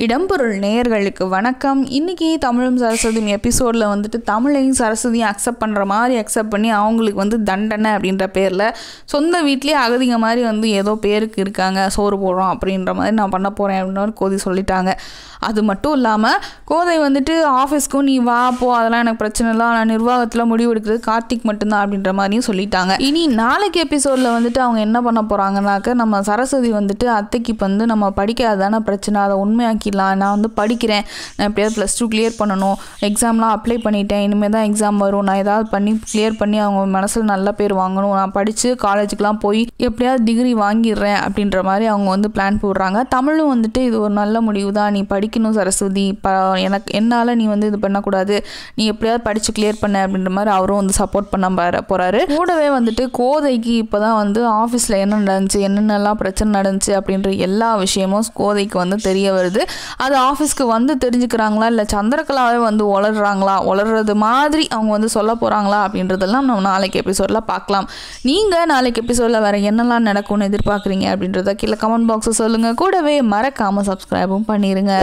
இடம்பொருள் நேயர்களுக்கு வணக்கம். இன்றைக்கி தமிழும் சரஸ்வதியும் எபிசோடில் வந்துட்டு தமிழையும் சரஸ்வதியும் அக்செப்ட் பண்ணுற மாதிரி அக்செப்ட் பண்ணி அவங்களுக்கு வந்து தண்டனை அப்படின்ற பேரில் சொந்த வீட்லேயே அகதிங்க மாதிரி வந்து ஏதோ பேருக்கு இருக்காங்க சோறு போடுறோம் அப்படின்ற மாதிரி நான் பண்ண போகிறேன் அப்படின்னு கோதி சொல்லிட்டாங்க. அது மட்டும் இல்லாமல் கோதை வந்துட்டு ஆஃபீஸ்க்கும் நீ வா போ அதெல்லாம் எனக்கு பிரச்சனை இல்லை. ஆனால் நிர்வாகத்தில் முடிவு எடுக்கிறது கார்த்திக் மட்டும்தான் அப்படின்ற மாதிரியும் சொல்லிட்டாங்க. இனி நாளைக்கு எபிசோடில் வந்துட்டு அவங்க என்ன பண்ண போகிறாங்கனாக்க நம்ம சரஸ்வதி வந்துட்டு அத்தைக்கு வந்து நம்ம படிக்காதான பிரச்சனை அதை உண்மையாக்கிடலாம் நான் வந்து படிக்கிறேன். நான் எப்படியாவது ப்ளஸ் டூ கிளியர் பண்ணணும். எக்ஸாம்லாம் அப்ளை பண்ணிட்டேன். இனிமேல் தான் எக்ஸாம் வரும். நான் ஏதாவது பண்ணி கிளியர் பண்ணி அவங்க மனசில் நல்ல பேர் வாங்கணும். நான் படித்து காலேஜுக்குலாம் போய் எப்படியாவது டிகிரி வாங்கிடுறேன் அப்படின்ற மாதிரி அவங்க வந்து பிளான் போடுறாங்க. தமிழும் வந்துட்டு இது ஒரு நல்ல முடிவு தான் நீ படிக்கணும் சரஸ்வதி. ப எனக்கு என்னால் நீ வந்து இது பண்ணக்கூடாது. நீ எப்படியாவது படித்து கிளியர் பண்ண அப்படின்ற மாதிரி அவரும் வந்து சப்போர்ட் பண்ண பாரு போகிறாரு கூடவே வந்துட்டு கோதைக்கு இப்போ தான் வந்து ஆஃபீஸில் என்ன நடந்துச்சு என்னென்னலாம் பிரச்சனை நடந்துச்சு அப்படின்ற எல்லா விஷயமும் கோதைக்கு வந்து தெரிய வருது. அது ஆஃபீஸ்க்கு வந்து தெரிஞ்சுக்கிறாங்களா? இல்லை சந்திரகலாவே வந்து உளர்றாங்களா? உளர்றது மாதிரி அவங்க வந்து சொல்ல போகிறாங்களா அப்படின்றதெல்லாம் நம்ம நாளைக்கு எபிசோடில் பார்க்கலாம். நீங்கள் நாளைக்கு எபிசோடில் வேறு என்னெல்லாம் நடக்கும்னு எதிர்பார்க்குறீங்க அப்படின்றத கீழே கமெண்ட் பாக்ஸை சொல்லுங்கள் கூடவே மறக்காமல் சப்ஸ்கிரைபும் பண்ணிடுங்க